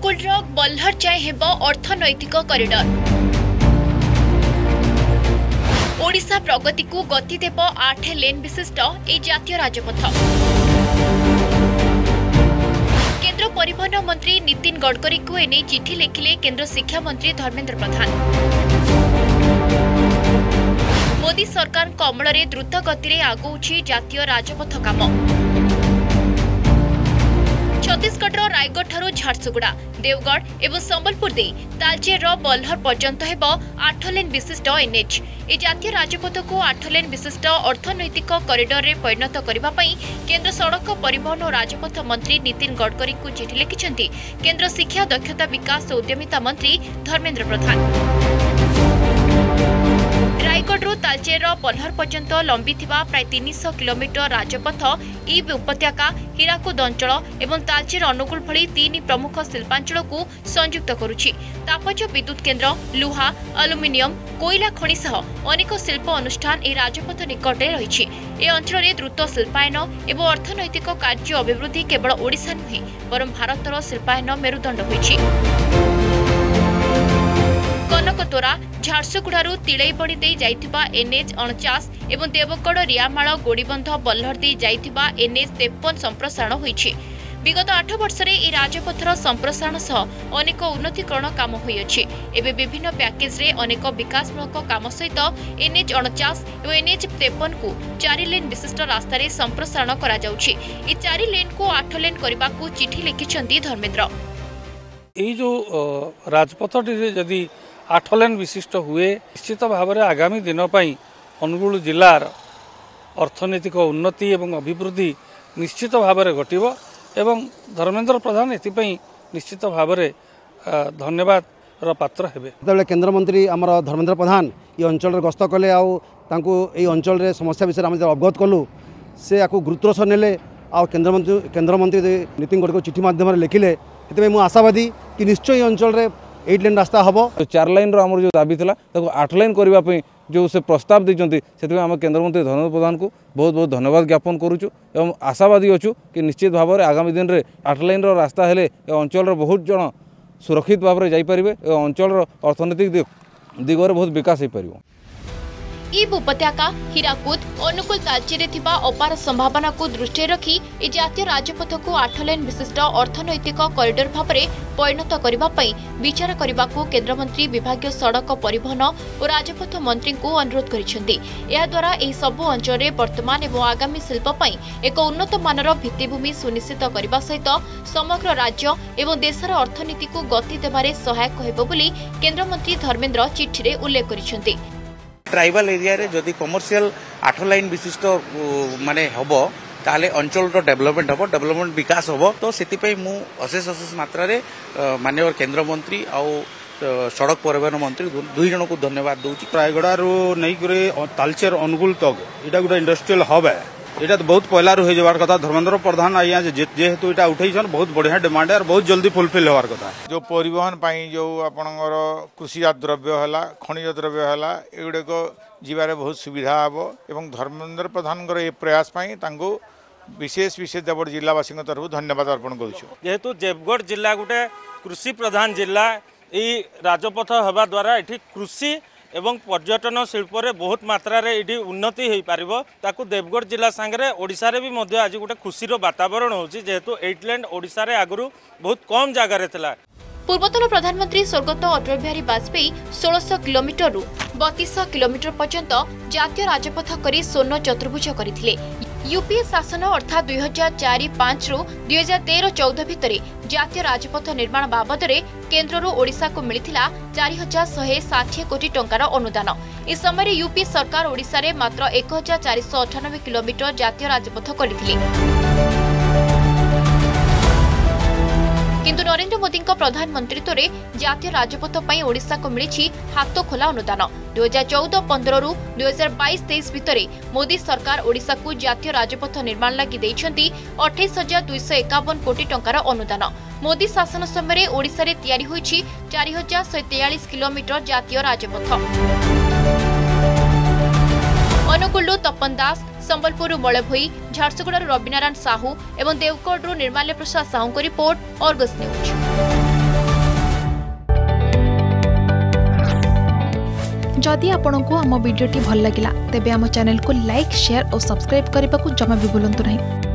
ଅନୁଗୁଳର ବଲ୍ଲର ଯାଏଁ ହେବ ଅର୍ଥନୈତିକ କରିଡର। ଓଡ଼ିଶା ପ୍ରଗତିକୁ ଗତି ଦେବ ଆଠ ଲେନ୍ ବିଶିଷ୍ଟ ଏହି ଜାତୀୟ ରାଜପଥ। କେନ୍ଦ୍ର ପରିବହନ ମନ୍ତ୍ରୀ ନୀତିନ ଗଡ଼କରୀଙ୍କୁ ଏନେଇ ଚିଠି ଲେଖିଲେ କେନ୍ଦ୍ର ଶିକ୍ଷାମନ୍ତ୍ରୀ ଧର୍ମେନ୍ଦ୍ର ପ୍ରଧାନ। ମୋଦି ସରକାରଙ୍କ ଅମଳରେ ଦ୍ରୁତ ଗତିରେ ଆଗଉଛି ଜାତୀୟ ରାଜପଥ କାମ। ଛତିଶଗଡ଼ର ରାୟଗଡ଼ଠାରୁ ଝାରସୁଗୁଡ଼ା ଦେଓଗଡ଼ ଏବଂ ସମ୍ବଲପୁର ଦେଇ ତାଲଚେରର ବଲ୍ଲର ପର୍ଯ୍ୟନ୍ତ ହେବ ଆଠ ଲେନ୍ ବିଶିଷ୍ଟ ଏନ୍ଏଚ୍। ଏହି ଜାତୀୟ ରାଜପଥକୁ ଆଠ ଲେନ୍ ବିଶିଷ୍ଟ ଅର୍ଥନୈତିକ କରିଡରରେ ପରିଣତ କରିବା ପାଇଁ କେନ୍ଦ୍ର ସଡ଼କ ପରିବହନ ଓ ରାଜପଥ ମନ୍ତ୍ରୀ ନୀତିନ ଗଡ଼କରୀଙ୍କୁ ଚିଠି ଲେଖିଛନ୍ତି। କେନ୍ଦ୍ର ଶିକ୍ଷା ଦକ୍ଷତା ବିକାଶ ଓ ଉଦ୍ୟମିତା ମନ୍ତ୍ରୀ ଧର୍ମେନ୍ଦ୍ର ପ୍ରଧାନ। ରାୟଗଡ଼ରୁ ତାଲଚେରର ପଲ୍ଲର ପର୍ଯ୍ୟନ୍ତ ଲମ୍ବିଥିବା ପ୍ରାୟ ତିନିଶହ କିଲୋମିଟର ରାଜପଥ ଇବ୍ ଉପତ୍ୟକା ହୀରାକୁଦ ଅଞ୍ଚଳ ଏବଂ ତାଲଚେର ଅନୁଗୁଳ ଭଳି ତିନି ପ୍ରମୁଖ ଶିଳ୍ପାଞ୍ଚଳକୁ ସଂଯୁକ୍ତ କରୁଛି। ତାପଜ ବିଦ୍ୟୁତ କେନ୍ଦ୍ର ଲୁହା ଆଲୁମିନିୟମ କୋଇଲା ଖଣି ସହ ଅନେକ ଶିଳ୍ପ ଅନୁଷ୍ଠାନ ଏହି ରାଜପଥ ନିକଟରେ ରହିଛି। ଏ ଅଞ୍ଚଳରେ ଦ୍ରୁତ ଶିଳ୍ପାୟନ ଏବଂ ଅର୍ଥନୈତିକ କାର୍ଯ୍ୟ ଅଭିବୃଦ୍ଧି କେବଳ ଓଡ଼ିଶା ନୁହେଁ ବରଂ ଭାରତର ଶିଳ୍ପାୟନ ମେରୁଦଣ୍ଡ ହୋଇଛି। କନକତୋରା ଝାରସୁଗୁଡ଼ାରୁ ତିଳେଇବଣି ଦେଇ ଯାଇଥିବା ଏନ୍ଏଚ୍ ଅଣଚାଶ ଏବଂ ଦେବଗଡ଼ ରିଆମାଳ ଗୋଡ଼ିବନ୍ଧ ବଲ୍ଲର ଦେଇ ଯାଇଥିବା ଏନ୍ଏଚ୍ ତେପନ ସମ୍ପ୍ରସାରଣ ହୋଇଛି। ବିଗତ ଆଠ ବର୍ଷରେ ଏହି ରାଜପଥର ସମ୍ପ୍ରସାରଣ ସହ ଅନେକ ଉନ୍ନତିକରଣ କାମ ହୋଇଅଛି। ଏବେ ବିଭିନ୍ନ ପ୍ୟାକେଜରେ ଅନେକ ବିକାଶମୂଳକ କାମ ସହିତ ଏନ୍ଏଚ୍ ଅଣଚାଶ ଏବଂ ଏନ୍ଏଚ୍ ତେପନକୁ ଚାରି ଲେନ୍ ବିଶିଷ୍ଟ ରାସ୍ତାରେ ସମ୍ପ୍ରସାରଣ କରାଯାଉଛି। ଏହି ଚାରି ଲେନ୍କୁ ଆଠ ଲେନ୍ କରିବାକୁ ଚିଠି ଲେଖିଛନ୍ତି ଧର୍ମେନ୍ଦ୍ର। ଏଇ ଯେଉଁ ରାଜପଥଟିରେ ଯଦି ଆଠ ଲେନ୍ ବିଶିଷ୍ଟ ହୁଏ। ନିଶ୍ଚିତ ଭାବରେ ଆଗାମୀ ଦିନ ପାଇଁ ଅନୁଗୁଳ ଜିଲ୍ଲାର ଅର୍ଥନୈତିକ ଉନ୍ନତି ଏବଂ ଅଭିବୃଦ୍ଧି ନିଶ୍ଚିତ ଭାବରେ ଘଟିବ ଏବଂ ଧର୍ମେନ୍ଦ୍ର ପ୍ରଧାନ ଏଥିପାଇଁ ନିଶ୍ଚିତ ଭାବରେ ଧନ୍ୟବାଦର ପାତ୍ର ହେବେ। ଯେତେବେଳେ କେନ୍ଦ୍ରମନ୍ତ୍ରୀ ଆମର ଧର୍ମେନ୍ଦ୍ର ପ୍ରଧାନ ଏ ଅଞ୍ଚଳରେ ଗସ୍ତ କଲେ ଆଉ ତାଙ୍କୁ ଏହି ଅଞ୍ଚଳରେ ସମସ୍ୟା ବିଷୟରେ ଆମେ ଯେତେବେଳେ ଅବଗତ କଲୁ ସେ ୟାକୁ ଗୁରୁତ୍ୱର ସହ ନେଲେ ଆଉ କେନ୍ଦ୍ରମନ୍ତ୍ରୀ କେନ୍ଦ୍ରମନ୍ତ୍ରୀ ନୀତିନ ଗଡ଼କରୀ ଚିଠି ମାଧ୍ୟମରେ ଲେଖିଲେ। ସେଥିପାଇଁ ମୁଁ ଆଶାବାଦୀ କି ନିଶ୍ଚୟ ଏ ଅଞ୍ଚଳରେ এইট লেନ୍ রাস্তা হব। চার লাইনর আমার যে দাবি লা তাকে আট লাইন করা যে সে প্রস্তাব দিয়েছেন সেপা আমি কেন্দ্রমন্ত্রী ধর্মেন্দ্র প্রধানকে বহুত বহুত ধন্যবাদ জ্ঞাপন করুছু এবং আশাবাদী অছু কি নিশ্চিত ভাবে আগামী দিনের আট লাইনর রাস্তা হলে এ অঞ্চলের বহুত জন সুরক্ষিত ভাবে যাইপারে এ অঞ্চলের অর্থনৈতিক দিগরে বহুত বিকাশ হয়ে ଇବ୍ ଉପତ୍ୟକା ହୀରାକୁଦ ଅନୁଗୁଳ ତାଲଚେରରେ ଥିବା ଅପାର ସମ୍ଭାବନାକୁ ଦୃଷ୍ଟିରେ ରଖି ଏହି ଜାତୀୟ ରାଜପଥକୁ ଆଠ ଲେନ୍ ବିଶିଷ୍ଟ ଅର୍ଥନୈତିକ କରିଡର ଭାବରେ ପରିଣତ କରିବା ପାଇଁ ବିଚାର କରିବାକୁ କେନ୍ଦ୍ରମନ୍ତ୍ରୀ ବିଭାଗୀୟ ସଡ଼କ ପରିବହନ ଓ ରାଜପଥ ମନ୍ତ୍ରୀଙ୍କୁ ଅନୁରୋଧ କରିଛନ୍ତି। ଏହାଦ୍ୱାରା ଏହି ସବୁ ଅଞ୍ଚଳରେ ବର୍ତ୍ତମାନ ଏବଂ ଆଗାମୀ ଶିଳ୍ପ ପାଇଁ ଏକ ଉନ୍ନତମାନର ଭିତ୍ତିଭୂମି ସୁନିଶ୍ଚିତ କରିବା ସହିତ ସମଗ୍ର ରାଜ୍ୟ ଏବଂ ଦେଶର ଅର୍ଥନୀତିକୁ ଗତି ଦେବାରେ ସହାୟକ ହେବ ବୋଲି କେନ୍ଦ୍ରମନ୍ତ୍ରୀ ଧର୍ମେନ୍ଦ୍ର ଚିଠିରେ ଉଲ୍ଲେଖ କରିଛନ୍ତି। ট্রাইবাল এরিয়ারে যদি কমর্সিয়াল আঠ লাইন বিশিষ্ট মানে হব, তাহলে অঞ্চলর ডেভেলপমেন্ট হব ডেভেলপমেন্ট বিকাশ হব। তো সেপাই মু অশেষ অশেষ মাত্রার মাননীয় কেন্দ্রমন্ত্রী আও সড়ক পরিবহন মন্ত্রী দুই জনক ধন্যবাদ দৌছি রায়গড়ু নেই তালচের অনুগুল তক এটা গোটে ইন্ডস্ট্রিয়াল হব হ্যাঁ यहाँ तो बहुत पहलू हो जबार कथा। धर्मेन्द्र प्रधान आज्ञा जेहेतु यहाँ उठे बहुत बढ़िया डिमांड और बहुत जल्दी फुलफिल होवार कथा। जो परिवहन पर जो आप कृषिजात द्रव्य है खनिज द्रव्य है युड़क जीवन बहुत सुविधा हाब एवं धर्मेन्द्र प्रधान प्रयास विशेष विशेष देवगढ़ जिलावासी तरफ़ धन्यवाद अर्पण करेतु देवगढ़ जिला गोटे कृषि प्रधान जिला यथ राजपथ हवा द्वारा ये कृषि ଏବଂ ପର୍ଯ୍ୟଟନ ଶିଳ୍ପରେ ବହୁତ ମାତ୍ରାରେ ଏଠି ଉନ୍ନତି ହୋଇପାରିବ ତାକୁ ଦେବଗଡ଼ ଜିଲ୍ଲା ସାଙ୍ଗରେ ଓଡ଼ିଶାରେ ବି ମଧ୍ୟ ଆଜି ଗୋଟେ ଖୁସିର ବାତାବରଣ ହେଉଛି ଯେହେତୁ ଏଇଟ୍ ଲ୍ୟାଣ୍ଡ ଓଡ଼ିଶାରେ ଆଗରୁ ବହୁତ କମ୍ ଜାଗାରେ ଥିଲା। ପୂର୍ବତନ ପ୍ରଧାନମନ୍ତ୍ରୀ ସ୍ୱର୍ଗତ ଅଟଳ ବିହାରୀ ବାଜପେୟୀ ଷୋଳଶହ କିଲୋମିଟରରୁ ବତିଶହ କିଲୋମିଟର ପର୍ଯ୍ୟନ୍ତ ଜାତୀୟ ରାଜପଥ କରି ସ୍ୱର୍ଣ୍ଣ ଚତୁର୍ଭୁଜ କରିଥିଲେ। ୟୁପିଏ ଶାସନ ଅର୍ଥାତ୍ ଦୁଇହଜାର ଚାରି ପାଞ୍ଚରୁ ଦୁଇହଜାର ତେର ଚଉଦ ଭିତରେ ଜାତୀୟ ରାଜପଥ ନିର୍ମାଣ ବାବଦରେ କେନ୍ଦ୍ରରୁ ଓଡ଼ିଶାକୁ ମିଳିଥିଲା ଚାରି ହଜାର ଶହେ ଷାଠିଏ କୋଟି ଟଙ୍କାର ଅନୁଦାନ। ଏ ସମୟରେ ୟୁପି ସରକାର ଓଡ଼ିଶାରେ ମାତ୍ର ଏକ ହଜାର ଚାରିଶହ ଅଠାନବେ କିଲୋମିଟର ଜାତୀୟ ରାଜପଥ କରିଥିଲେ। କିନ୍ତୁ ନରେନ୍ଦ୍ର ମୋଦିଙ୍କ ପ୍ରଧାନମନ୍ତ୍ରୀତ୍ୱରେ ଜାତୀୟ ରାଜପଥ ପାଇଁ ଓଡ଼ିଶାକୁ ମିଳିଛି ହାତ ଖୋଲା ଅନୁଦାନ। ଦୁଇହଜାର ଚଉଦ ପନ୍ଦରରୁ ଦୁଇହଜାର ବାଇଶ ତେଇଶ ଭିତରେ ମୋଦି ସରକାର ଓଡ଼ିଶାକୁ ଜାତୀୟ ରାଜପଥ ନିର୍ମାଣ ଲାଗି ଦେଇଛନ୍ତି ଅଠେଇଶ ହଜାର ଦୁଇଶହ ଏକାବନ କୋଟି ଟଙ୍କାର ଅନୁଦାନ। ମୋଦି ଶାସନ ସମୟରେ ଓଡ଼ିଶାରେ ତିଆରି ହୋଇଛି ଚାରି ହଜାର ଶହେ ତେୟାଳିଶ କିଲୋମିଟର ଜାତୀୟ ରାଜପଥ। ଅନୁଗୁଳରୁ ତପନ ଦାସ संबलपुर मलभोई झारसुगुड़ रविनारायण साहू और देवगढ़ निर्माल्य प्रसाद साहू को रिपोर्ट अर्गस न्यूज़ जदि आपण को आम भिडी भल लगा तेब आम को लाइक सेयार और सब्सक्राइब करने को जमा भी बुलां नहीं